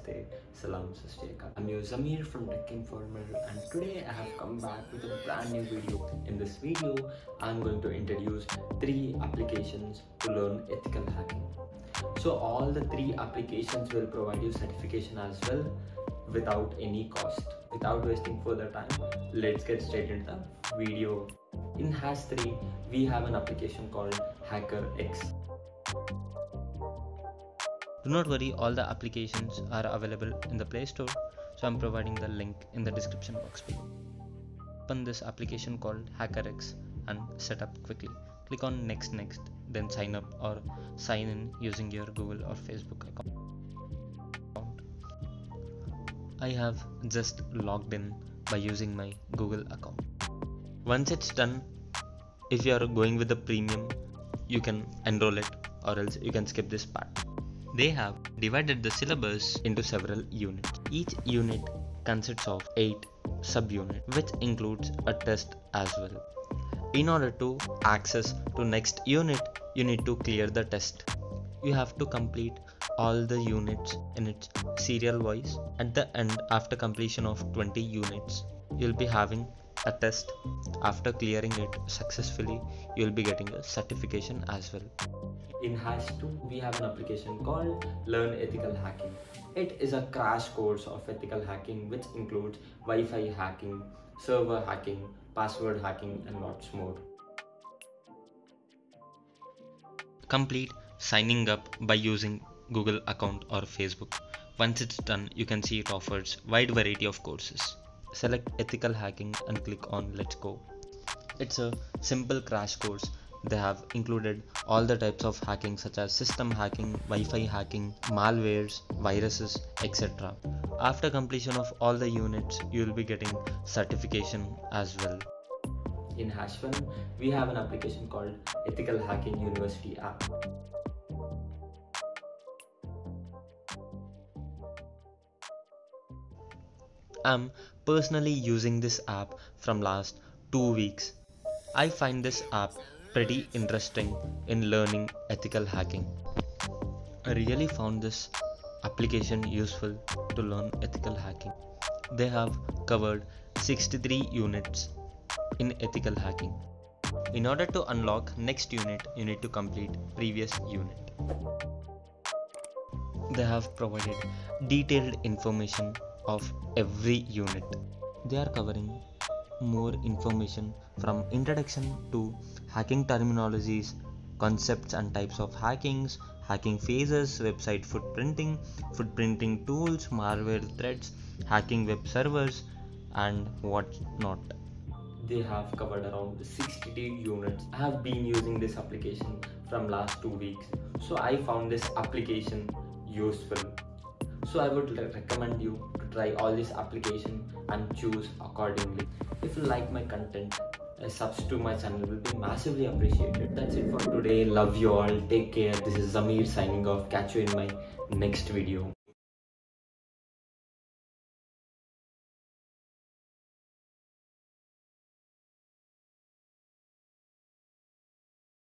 Namaste, Salam Sat Sri Akal. I'm your Zameer from Tech Informer and today I have come back with a brand new video. In this video, I'm going to introduce three applications to learn ethical hacking. So all the three applications will provide you certification as well without any cost. Without wasting further time, let's get straight into the video. In Hash 3, we have an application called HackerX. Do not worry, all the applications are available in the Play Store, so I'm providing the link in the description box below. Open this application called HackerX and set up quickly. Click on next next, then sign up or sign in using your Google or Facebook account. I have just logged in by using my Google account. Once it's done, if you are going with the premium, you can enroll it or else you can skip this part. They have divided the syllabus into several units. Each unit consists of 8 subunits which includes a test as well. In order to access to next unit, you need to clear the test. You have to complete all the units in its serial wise. At the end after completion of 20 units, you'll be having a test. After clearing it successfully, you'll be getting a certification as well. In Hash 2, we have an application called Learn Ethical Hacking. It is a crash course of ethical hacking which includes Wi-Fi hacking, server hacking, password hacking and lots more. Complete signing up by using Google account or Facebook. Once it's done, you can see it offers wide variety of courses. Select ethical hacking and click on let's go. It's a simple crash course they have included all the types of hacking such as system hacking, Wi-Fi hacking, malwares, viruses, etc. After completion of all the units, you will be getting certification as well. In Hash 1, we have an application called Ethical Hacking University app. I'm personally using this app from last 2 weeks. I find this app pretty interesting in learning ethical hacking. I really found this application useful to learn ethical hacking. They have covered 63 units in ethical hacking. In order to unlock next unit, you need to complete previous unit. They have provided detailed information of every unit. They are covering more information from introduction to hacking terminologies, concepts and types of hackings, hacking phases, website footprinting, footprinting tools, malware threats, hacking web servers, and what not. They have covered around 60 units. I have been using this application from last two weeks, so I found this application useful. So I would recommend you try all this application and choose accordingly. If you like my content, a subs to my channel will be massively appreciated. That's it for today. Love you all. Take care. This is Zameer signing off. Catch you in my next video.